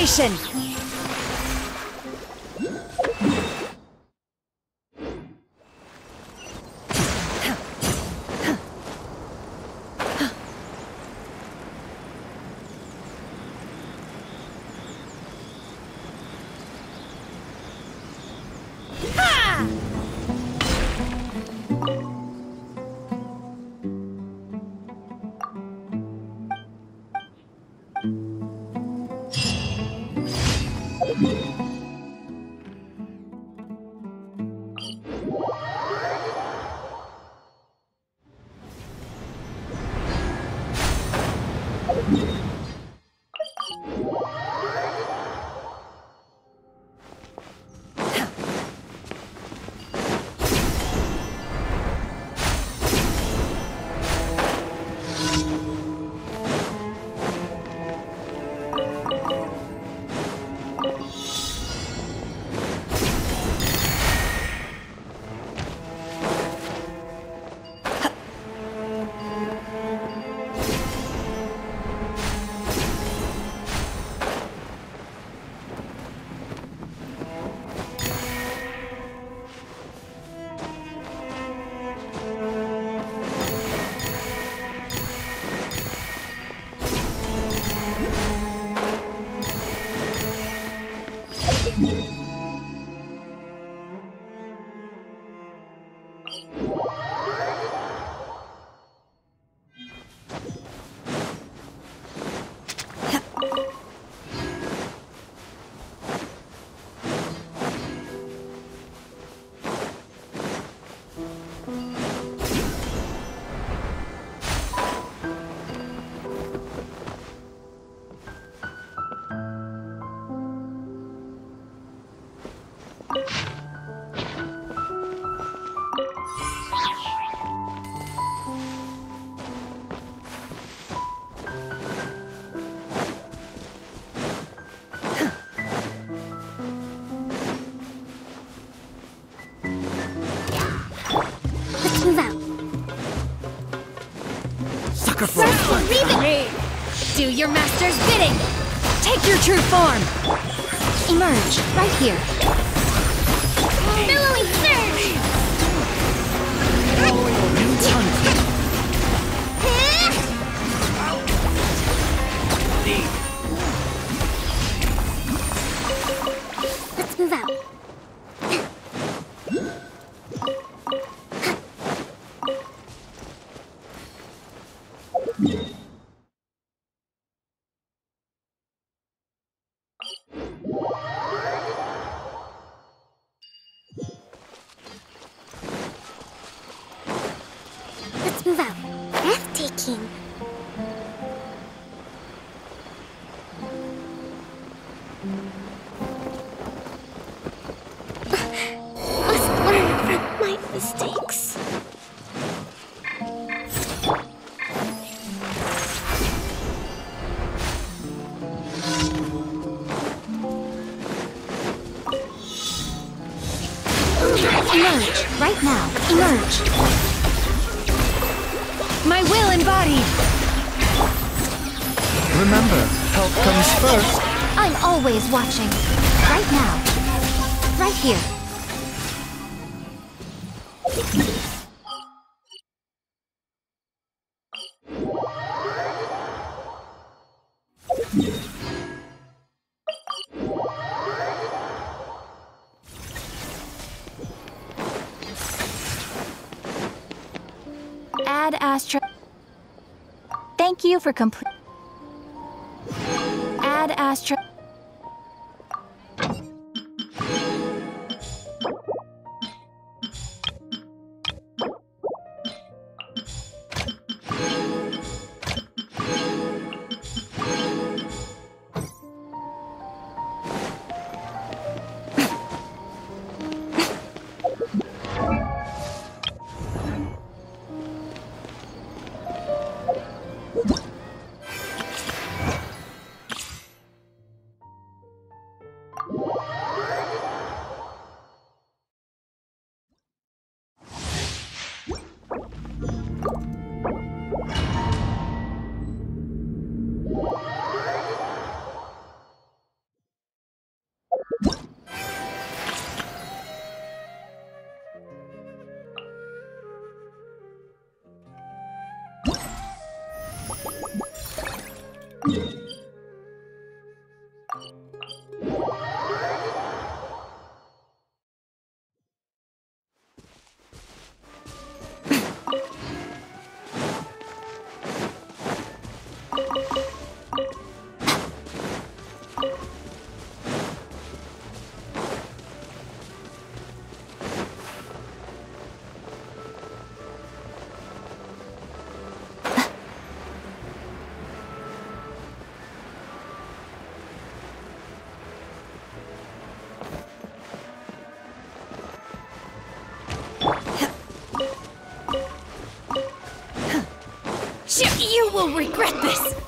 Transfiguration! Your master's bidding! Take your true form! Emerge, right here. Billowing surge! Let's Emerge, right now. Emerge. My will embodied. Remember, help comes first. I'm always watching. Right now. Right here. Astra. Thank you for complete. Add Astra. You will regret this!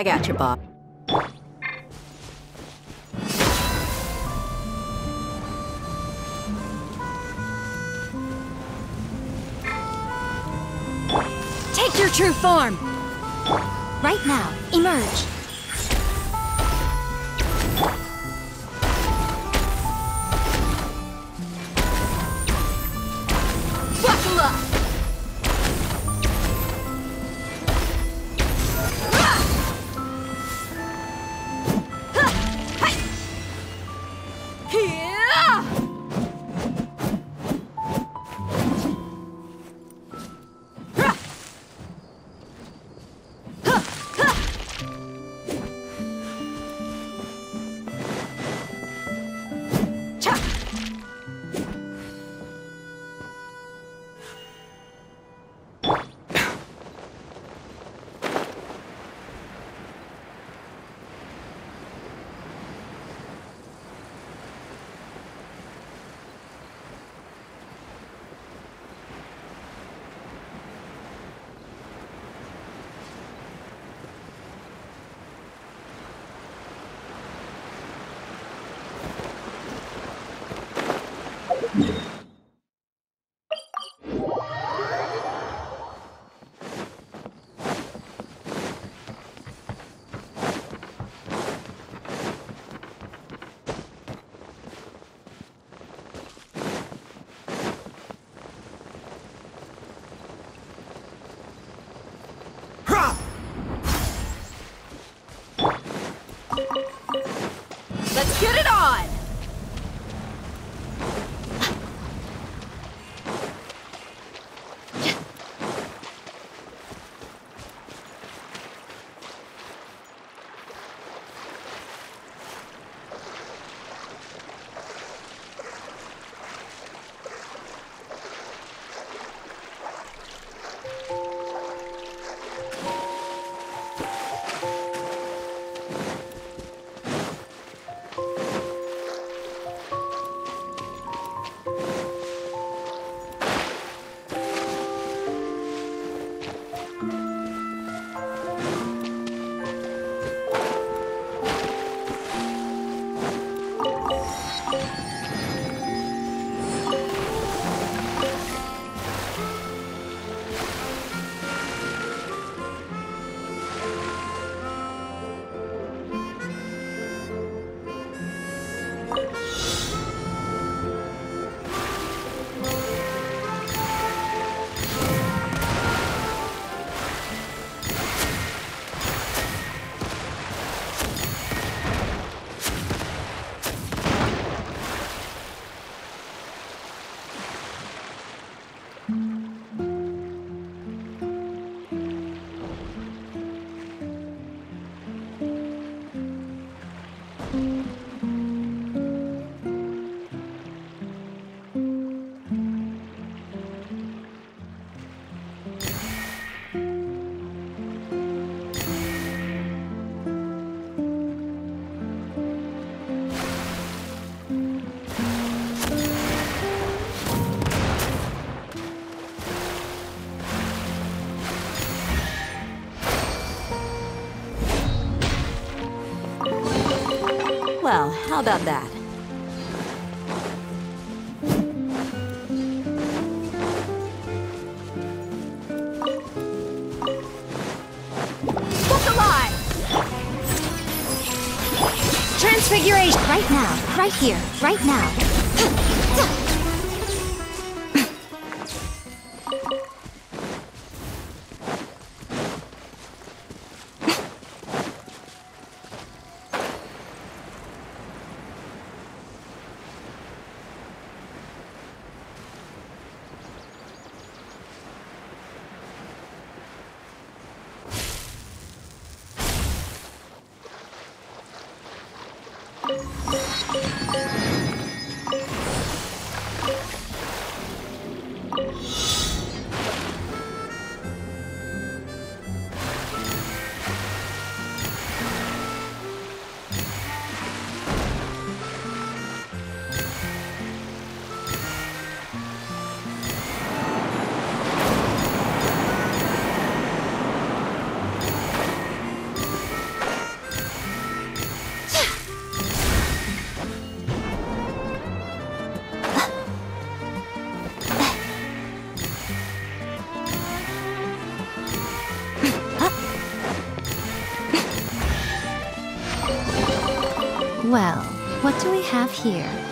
I got you, Bob. Take your true form! Right now, emerge! Well, how about that? Look alive! Transfiguration! Right now, right here, right now. ちょっと。We have here?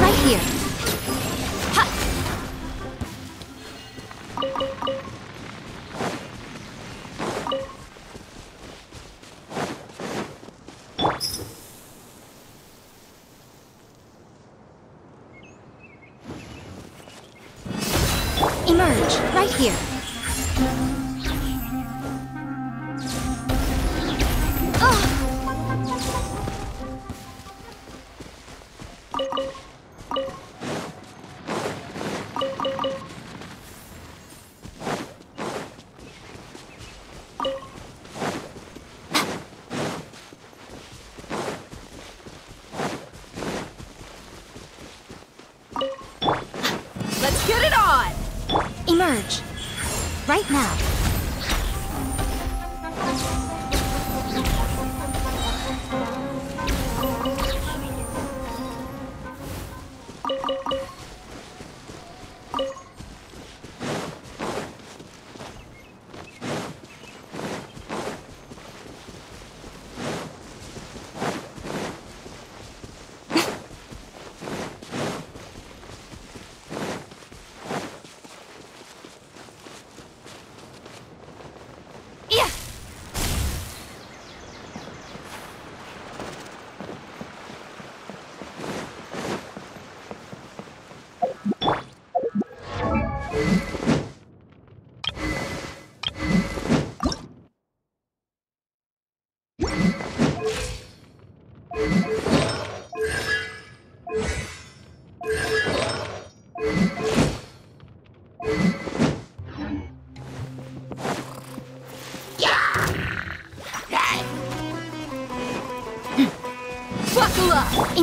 Right here. Right now.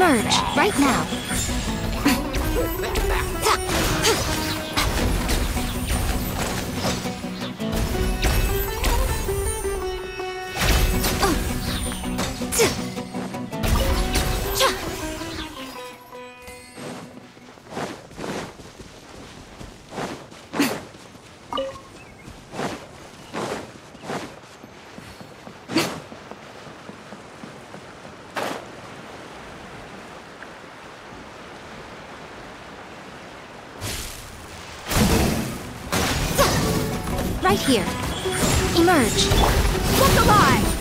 Emerge, right now. Here. Emerge. Look alive!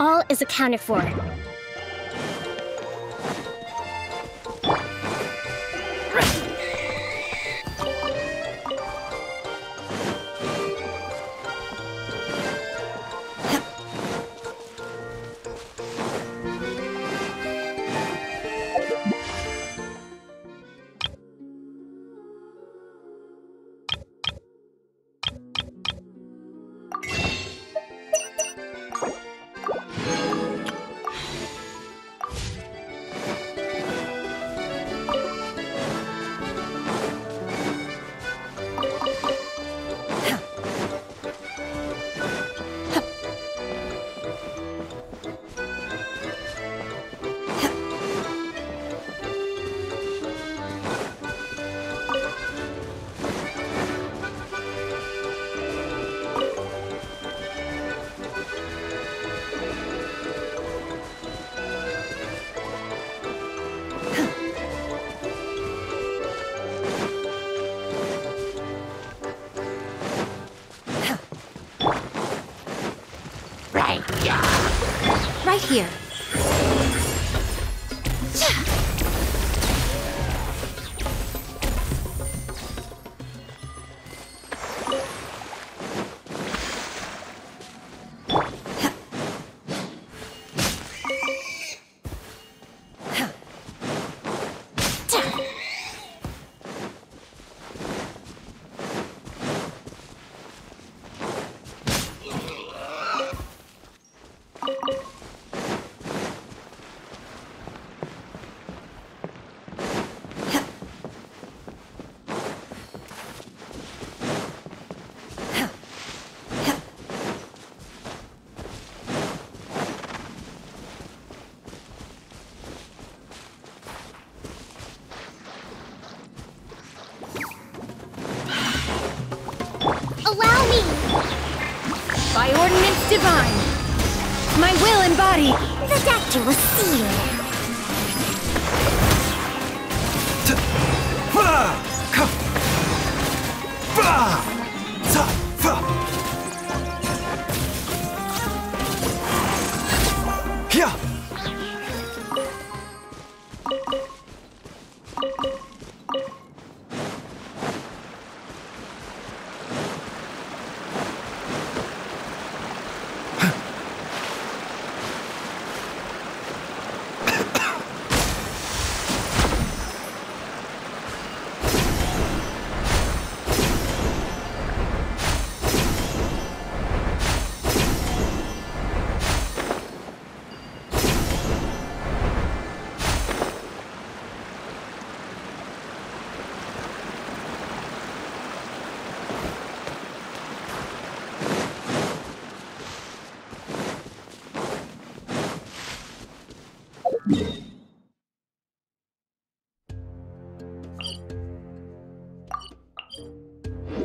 All is accounted for. Doctor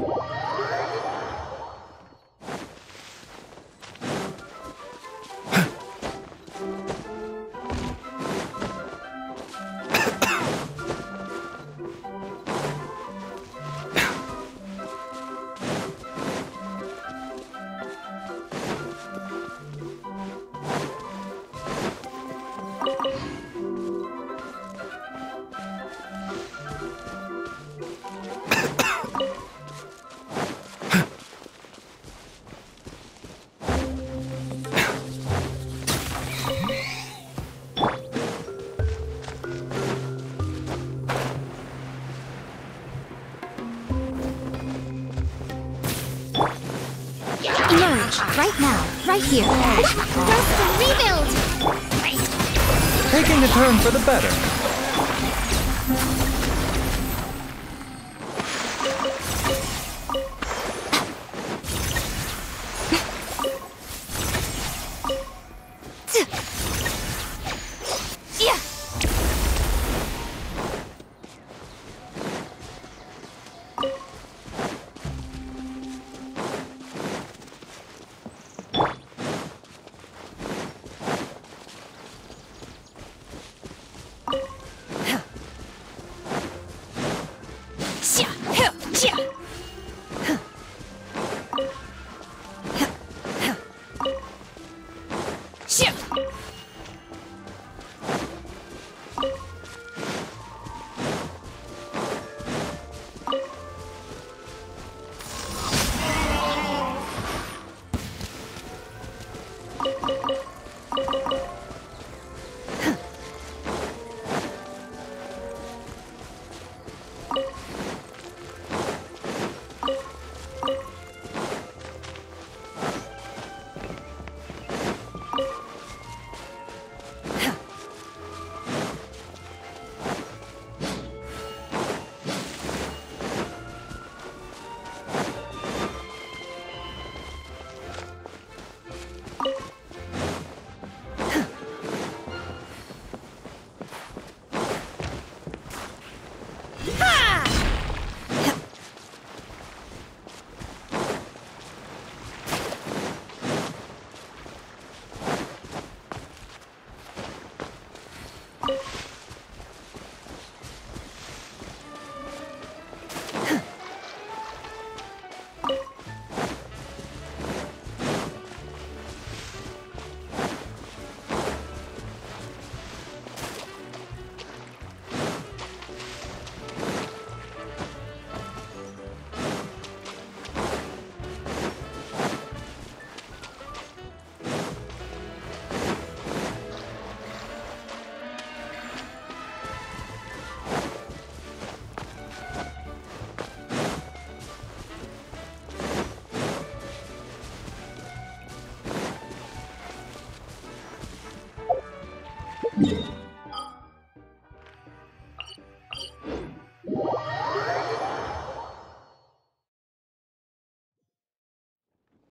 you Right now. Right here. First rebuild! Taking a turn for the better.